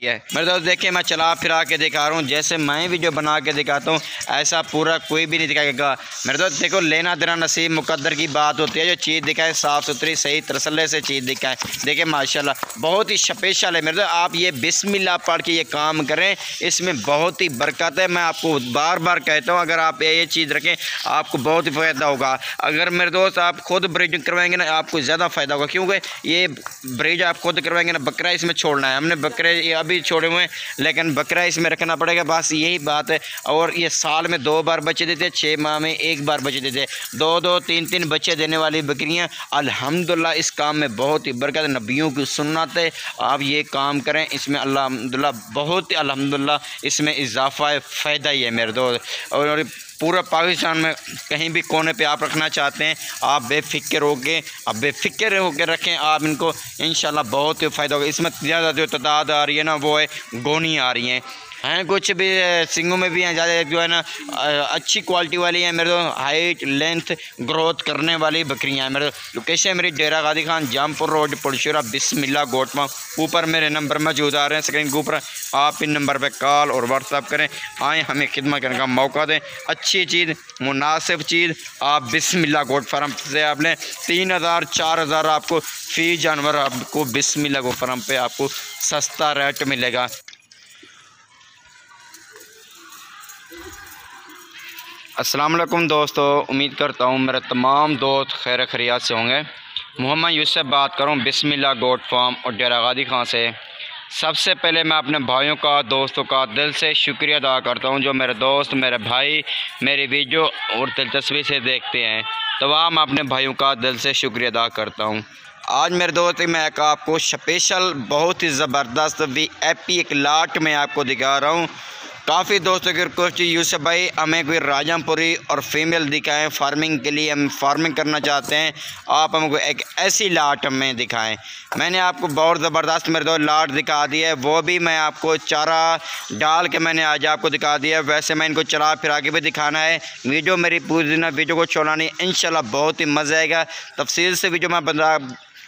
یہ میرے دوست دیکھیں میں چلا پھرا کے دکھا رہا ہوں۔ جیسے میں بھی جو بنا کے دکھاتا ہوں، ایسا پورا کوئی بھی نہیں دکھائے گا۔ میرے دوست، دیکھو، لینا دینا نصیب مقدر کی بات ہوتی ہے۔ جو چیز دکھائے، صاف ستھری، صحیح ترسلے سے چیز دکھائے۔ دیکھیں ماشاءاللہ، بہت ہی شپیشل ہے میرے دوست، آپ یہ بسم اللہ پڑھ کے یہ کام کریں، اس میں بہت ہی برکت ہے۔ میں آپ کو بار بار کہتا ہوں، اگر آپ یہ چیز رکھیں، آپ کو بہت ہی فائدہ ہوگا۔ اگر میرے دوست، آپ خود بریڈنگ کروائیں گے نا، آپ کو زیادہ فائدہ ہوگا۔ کیونکہ یہ بریڈ آپ خود کروائیں گے نا، بکرا اس میں چھوڑنا ہے۔ ہم نے بکرے، یہ بھی چھوڑے ہوئے ہیں۔ لیکن بکرا اس میں رکھنا پڑے گا۔ بس یہی بات ہے۔ اور یہ سال میں دو بار بچے دیتے ہیں، چھ ماہ میں ایک بار بچے دیتے ہیں۔ دو دو تین تین بچے دینے والی بکریاں۔ الحمدللہ اس کام میں بہت ہی برکت نبیوں کی سنت ہے۔ آپ یہ کام کریں، اس میں الحمدللہ بہت ہی الحمدللہ اس میں اضافہ فائدہ ہی ہے میرے دوست۔ اور پورا پاکستان میں کہیں بھی کونے پہ آپ رکھنا چاہتے ہیں، آپ بے فکر ہو کے آپ بے فکر ہو کے رکھیں، آپ ان کو انشاءاللہ بہت ہی فائدہ ہوگا۔ اس میں زیادہ جو تعداد آ رہی ہے نا، وہ ہے گونی آ رہی ہیں۔ ہیں، کچھ بھی سنگوں میں بھی ہیں، زیادہ جو ہے نا اچھی کوالٹی والی ہیں، میرے تو ہائٹ لینتھ گروتھ کرنے والی بکریاں ہیں، میرے لوکیشن میری ڈیرا غادی خان، جامپور روڈ پڑشورہ بسم اللہ گوٹما اوپر میرے نمبر موجود آ رہے ہیں سکرین کے اوپر آپ ان نمبر پہ کال اور واٹس اپ کریں، آئیں، ہمیں خدمت کرنے کا موقع دیں، اچھی چیز، مناسب چیز، آپ بسم اللہ گوٹ فارم سے آپ لیں، تین ہزار، چار ہزار آپ کو، فی جانور آپ کو بسم اللہ گوٹ فارم پہ آپ کو سستا ریٹ ملے گا۔ السلام علیکم دوستو، امید کرتا ہوں میرے تمام دوست خیر خریات سے ہوں گے۔ محمد یوسف بات کروں بسم اللہ گوٹ فارم اور ڈیرا غادی خان سے۔ سب سے پہلے میں اپنے بھائیوں کا، دوستوں کا دل سے شکریہ ادا کرتا ہوں جو میرے دوست، میرے بھائی، میری ویڈیو اور دلچسپی سے دیکھتے ہیں۔ تمام اپنے بھائیوں کا دل سے شکریہ ادا کرتا ہوں۔ آج میرے دوست، میں ایک آپ کو اسپیشل بہت ہی زبردست وی ایپی ایک لاٹ میں آپ کو دکھا رہا ہوں۔ کافی دوستوں کی ریکویسٹ یوسف بھائی، ہمیں کوئی راجم پوری اور فیمیل دکھائیں فارمنگ کے لیے ہم فارمنگ کرنا چاہتے ہیں۔ آپ ہم کو ایک ایسی لاٹ ہمیں دکھائیں۔ میں نے آپ کو بہت زبردست میرے دو لاٹ دکھا دی ہے، وہ بھی میں آپ کو چارہ ڈال کے میں نے آج آپ کو دکھا دیا ہے۔ ویسے میں ان کو چلا پھرا کے بھی دکھانا ہے۔ ویڈیو میری پوری دن ویڈیو کو چھوڑانی انشاءاللہ بہت ہی مزہ آئے گا۔ تفصیل سے ویڈیو میں بندہ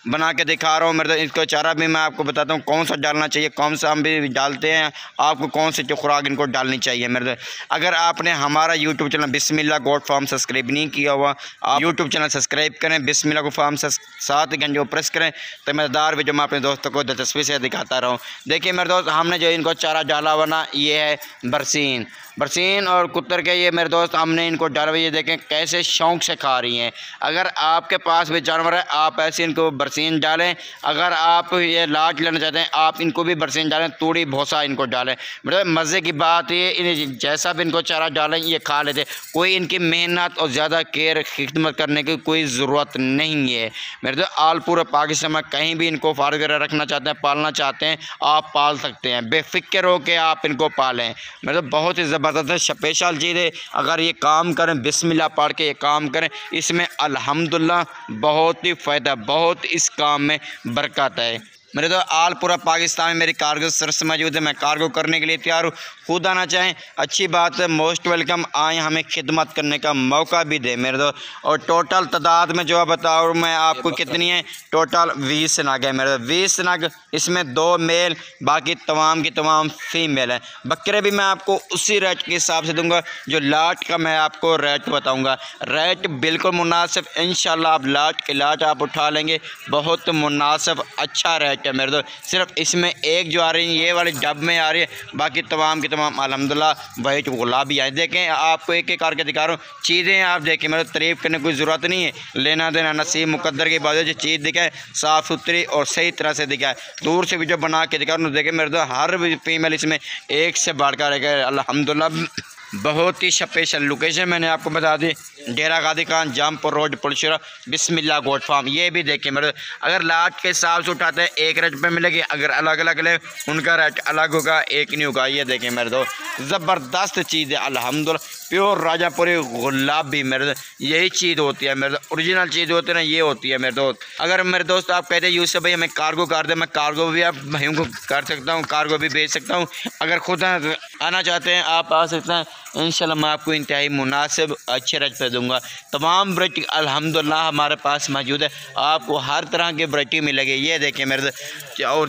بنا کے دکھا رہا ہوں، میرے اس کو چارہ بھی میں آپ کو بتاتا ہوں، کون سا ڈالنا چاہیے، کون سا ہم بھی ڈالتے ہیں، آپ کو کون سی خوراک ان کو ڈالنی چاہیے؟ میرے اگر آپ نے ہمارا یوٹیوب چینل بسم اللہ گوڈ فارم سبسکرائب نہیں کیا ہوا، آپ یوٹیوب چینل سبسکرائب کریں، بسم اللہ کو فارم ساتھ گھنٹے کو پریس کریں، تو میرے دار بھی جو میں اپنے دوستوں کو دلچسپی سے دکھاتا رہا ہوں۔ دیکھیے میرے دوست، ہم نے جو ان کو چارہ ڈالا ہوا نا، یہ ہے برسین۔ برسین اور کتر کے یہ میرے دوست ہم نے ان کو ڈال یہ دیکھیں کیسے شوق سے کھا رہی ہیں۔ اگر آپ کے پاس بھی جانور ہے، آپ ایسے ان کو برسین ڈالیں۔ اگر آپ یہ لاٹ لینا چاہتے ہیں، آپ ان کو بھی برسین ڈالیں، توڑی بھوسا ان کو ڈالیں۔ میرے مزے کی بات یہ جیسا بھی ان کو چارہ ڈالیں، یہ کھا لیتے۔ کوئی ان کی محنت اور زیادہ کیئر، خدمت کرنے کی کوئی ضرورت نہیں ہے۔ میرے دوست آل پورے پاکستان میں کہیں بھی ان کو فارغ رکھنا چاہتے ہیں، پالنا چاہتے ہیں، آپ پال سکتے ہیں۔ بے فکر ہو کے آپ ان کو پالیں۔ میرے بہت ہی زبردست ہے اسپیشل چیز جی ہے اگر یہ کام کریں، بسم اللہ پڑھ کے یہ کام کریں، اس میں الحمدللہ بہت ہی فائدہ، بہت اس کام میں برکت ہے۔ میرے تو آل پورا پاکستان میں میری کارگو سرس موجود ہے، میں کارگو کرنے کے لیے تیار ہوں۔ خود آنا چاہیں، اچھی بات ہے موسٹ ویلکم آئیں، ہمیں خدمت کرنے کا موقع بھی دے میرے دو اور ٹوٹل تعداد میں جو بتاؤں میں آپ کو کتنی ہے؟ ٹوٹل ویس نگ ہے میرے ویس نگ اس میں دو میل باقی تمام کی تمام فیمیل ہیں۔ بکرے بھی میں آپ کو اسی ریٹ کے حساب سے دوں گا، جو لاٹ کا میں آپ کو ریٹ بتاؤں گا۔ ریٹ بالکل مناسب، انشاءاللہ آپ لاٹ کے لاٹ آپ اٹھا لیں گے۔ بہت مناسب اچھا ریٹ ہے میرے دوست صرف اس میں ایک جو آ رہی ہے، یہ والی ڈب میں آ رہی ہے۔ باقی تمام کی تمام، الحمدللہ وائٹ گلابی آئے، دیکھیں، آپ کو ایک ایک کر کے دکھا رہا ہوں۔ چیزیں آپ دیکھیں، میرے تعریف کرنے کوئی ضرورت نہیں ہے۔ لینا دینا نصیب، مقدر کی بات جو چیز دکھائے صاف ستھری اور صحیح طرح سے دکھائے دور سے بھی جو بنا کے دکھا رہا ہوں، دیکھیں، میرے دوست ہر فیمیل اس میں ایک سے بڑھ کر الحمدللہ، بہت ہی اسپیشل لوکیشن میں نے آپ کو بتا دی۔ ڈیرا غادی خان، جامپور روڈ پلشرا بسم اللہ گوٹ فارم یہ بھی دیکھیں میرے اگر لاٹ کے حساب سے اٹھاتے ہیں ایک ریٹ پہ ملے گی، اگر الگ الگ لے، ان کا ریٹ الگ ہوگا، ایک نہیں ہوگا۔ یہ دیکھیں میرے دو زبردست چیز ہے، الحمدللہ۔ پیور راجہ پوری غلاب بھی میرے یہی چیز ہوتی ہے میرے اوریجنل چیز ہوتی ہے نا، یہ ہوتی ہے میرے دوست اگر میرے دوست آپ کہتے ہیں، یوسف بھائی، ہمیں کارگو کر دیں، میں کارگو بھی آپ بھائیوں کو کر سکتا ہوں کارگو بھی بھیج سکتا ہوں۔ اگر خود آنا چاہتے ہیں، آپ آ سکتے ہیں۔ انشاءاللہ میں آپ کو انتہائی مناسب اچھے ریٹ پہ دوں۔ دوں گا۔ تمام ورائٹی الحمدللہ ہمارے پاس موجود ہے۔ آپ کو ہر طرح کی ورائٹی ملے گی یہ دیکھیں میرے دوست اور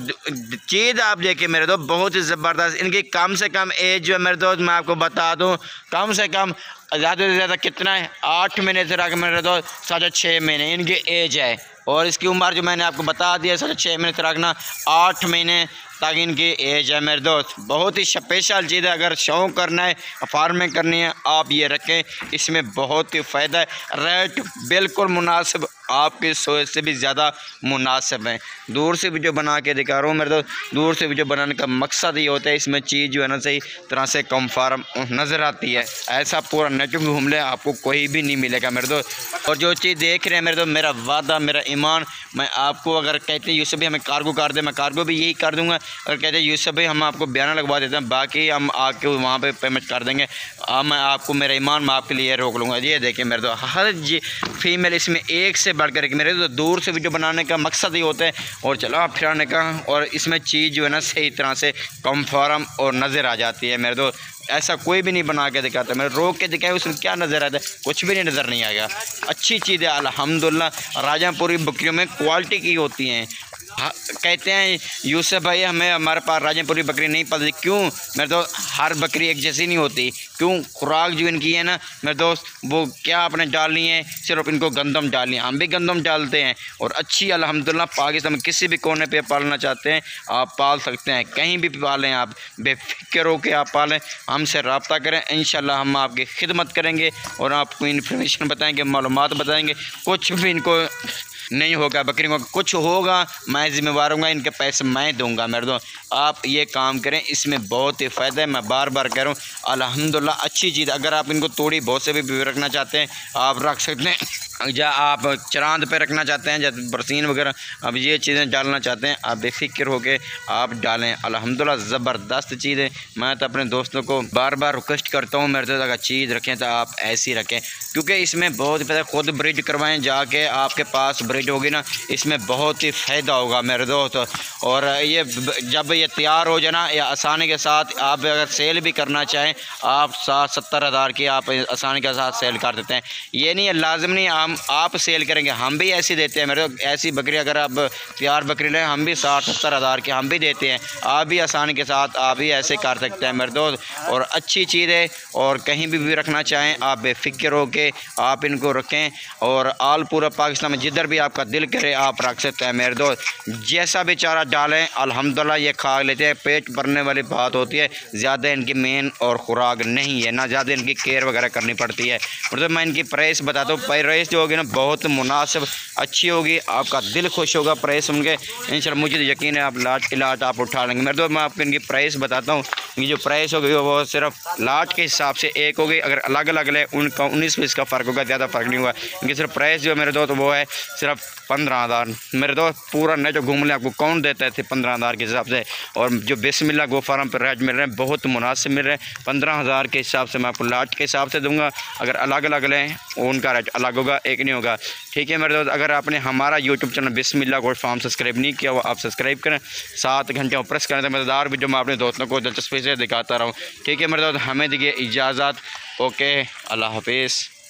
چیز آپ دیکھیں میرے دوست بہت ہی زبردست۔ ان کی کم سے کم ایج جو ہے میرے دوست میں آپ کو بتا دوں۔ کم سے کم زیادہ سے زیادہ کتنا ہے؟ آٹھ مہینے سے رکھ میرے دوست ساڑھے چھ مہینے، ان کی ایج ہے۔ اور اس کی عمر جو میں نے آپ کو بتا دیا ساڑھے چھ مہینے سے رکھنا، آٹھ مہینے تاکہ ان کی ایج ہے۔ میرے دوست، بہت ہی اسپیشل چیز ہے۔ اگر شوق کرنا ہے فارمنگ کرنی ہے، آپ یہ رکھیں۔ اس میں بہت ہی فائدہ ہے۔ ریٹ بالکل مناسب آپ کی سوچ سے بھی زیادہ مناسب ہیں۔ دور سے بھی جو بنا کے دکھا رہا ہوں، میرے دوست، دور سے بھی جو بنانے کا مقصد یہ ہوتا ہے، اس میں چیز جو ہے نا، صحیح طرح سے کم فارم نظر آتی ہے۔ ایسا پورا نیٹ گھوم لے آپ کو کوئی بھی نہیں ملے گا، میرے دوست۔ اور جو چیز دیکھ رہے ہیں، میرے دوست، میرا وعدہ، میرا ایمان، میں آپ کو اگر کہتے ہیں، یوسف بھی ہمیں کارگو کر دیں، میں کارگو بھی یہی کر دوں گا۔ اگر کہتے ہیں، یوسف بھائی، ہم آپ کو بیانہ لگوا دیتے ہیں، باقی ہم آ کے وہاں پہ پیمنٹ کر دیں گے۔ میں آپ کو، میرا ایمان، میں آپ کے لیے روک لوں گا۔ یہ دیکھیں، میرے دو ہر جی فیمیل اس میں ایک سے بڑھ کر میرے تو دور سے ویڈیو بنانے کا مقصد ہی ہوتا ہے اور چلا پھرانے کا، اور اس میں چیز جو ہے نا صحیح طرح سے کمفارم اور نظر آ جاتی ہے۔ میرے دو ایسا کوئی بھی نہیں بنا کے دکھاتا، میں روک کے دکھایا، اس میں کیا نظر آتا ہے؟ کچھ بھی نہیں، نظر نہیں آئے گا۔ اچھی چیز ہے الحمدللہ، راجہ پوری بکریوں میں کوالٹی کی ہوتی ہیں۔ ہاں، کہتے ہیں، یوسف بھائی، ہمیں ہمارے پاس راجن پوری بکری نہیں پڑتی کیوں؟ میرے دوست ہر بکری ایک جیسی نہیں ہوتی۔ کیوں؟ خوراک جو ان کی ہے نا، میرے دوست، وہ کیا آپ نے ڈالنی ہے؟ صرف ان کو گندم ڈالنی ہے ہم بھی گندم ڈالتے ہیں۔ اور اچھی، الحمدللہ، پاکستان میں کسی بھی کونے پہ پالنا چاہتے ہیں، آپ پال سکتے ہیں۔ کہیں بھی پالیں آپ، بے فکر ہو کے آپ پالیں۔ ہم سے رابطہ کریں، انشاءاللہ ہم آپ کی خدمت کریں گے اور آپ کو انفارمیشن بتائیں گے، معلومات بتائیں گے۔ کچھ بھی ان کو نہیں ہوگا بکریوں کا کچھ ہوگا، میں ذمہ وار ہوں گا، ان کے پیسے میں دوں گا، مردوں، آپ یہ کام کریں، اس میں بہت ہی فائدہ ہے، میں بار بار کہہ رہا ہوں، الحمدللہ، اچھی چیز اگر آپ ان کو توڑی، بہت سے بھی رکھنا چاہتے ہیں، آپ رکھ سکتے ہیں۔ جا آپ چراند پہ رکھنا چاہتے ہیں جیسے برسین وغیرہ اب یہ چیزیں ڈالنا چاہتے ہیں، آپ بے فکر ہو کے آپ ڈالیں۔ الحمدللہ زبردست چیز ہے۔ میں تو اپنے دوستوں کو بار بار ریکویسٹ کرتا ہوں، میرے سے اگر چیز رکھیں تو آپ ایسی رکھیں۔ کیونکہ اس میں بہت ہی خود بریڈ کروائیں، جا کے آپ کے پاس بریڈ ہوگی نا، اس میں بہت ہی فائدہ ہوگا میرے دوست۔ اور یہ جب یہ تیار ہو جانا یا آسانی کے ساتھ آپ اگر سیل بھی کرنا چاہیں، آپ سات ستر ہزار کی آپ آسانی کے ساتھ سیل کر دیتے ہیں۔ یہ نہیں لازم نہیں ہم آپ سیل کریں گے، ہم بھی ایسی دیتے ہیں۔ میرے ایسی بکری اگر آپ تیار بکری لیں، ہم بھی ساٹھ ستر ہزار کی ہم بھی دیتے ہیں۔ آپ بھی آسانی کے ساتھ آپ بھی ایسے کر سکتے ہیں۔ میرے دوست، اور اچھی چیز ہے، اور کہیں بھی بھی رکھنا چاہیں، آپ بے فکر ہو کے آپ ان کو رکھیں۔ اور آل پورا پاکستان میں جدھر بھی آپ کا دل کرے، آپ رکھ سکتے ہیں۔ میرے دوست، جیسا بھی چارہ ڈالیں، الحمدللہ یہ کھا لیتے ہیں۔ پیٹ بھرنے والی بات ہوتی ہے، زیادہ ان کی مین اور خوراک نہیں ہے، نہ زیادہ ان کی کیئر وغیرہ کرنی پڑتی ہے۔ مطلب میں ان کی پرائس بتاتا ہوں۔ پرائس جو ہوگی نا، بہت مناسب، اچھی ہوگی، آپ کا دل خوش ہوگا پرائس ان کے۔ ان شاء اللہ مجھے یقین ہے، آپ لاٹ کی لاٹ آپ اٹھا لیں گے۔ میرے دوست میں آپ کو ان کی پرائس بتاتا ہوں۔ یہ جو پرائس ہوگی، وہ صرف لاٹ کے حساب سے ایک ہوگی۔ اگر الگ الگ لے، ان کا انیس پیس کا فرق ہوگا، زیادہ فرق نہیں ہوگا۔ ان کی صرف پرائس جو میرے دوست وہ ہے صرف پندرہ ہزار۔ میرے دوست پورا نیٹ جو گھوم لیں، آپ کو کون دیتے تھے پندرہ ہزار کے حساب سے؟ اور جو بسم اللہ گو فارم پہ ریٹ مل رہے ہیں، بہت مناسب مل رہے ہیں۔ پندرہ ہزار کے حساب سے میں آپ کو لاٹ کے حساب سے دوں گا۔ اگر الگ الگ لیں، ان کا ریٹ الگ ہوگا۔ ایک نہیں ہوگا۔ ٹھیک ہے میرے دوست، اگر آپ نے ہمارا یوٹیوب چینل بسم اللہ گوڈ فارم سبسکرائب نہیں کیا وہ آپ سبسکرائب کریں۔ سات گھنٹے پریس کریں تو مزیدار ویڈیو میں اپنے دوستوں کو دلچسپی سے دکھاتا رہا ہوں ٹھیک ہے میرے دوست، ہمیں دیکھیے اجازت۔ اوکے، اللہ حافظ۔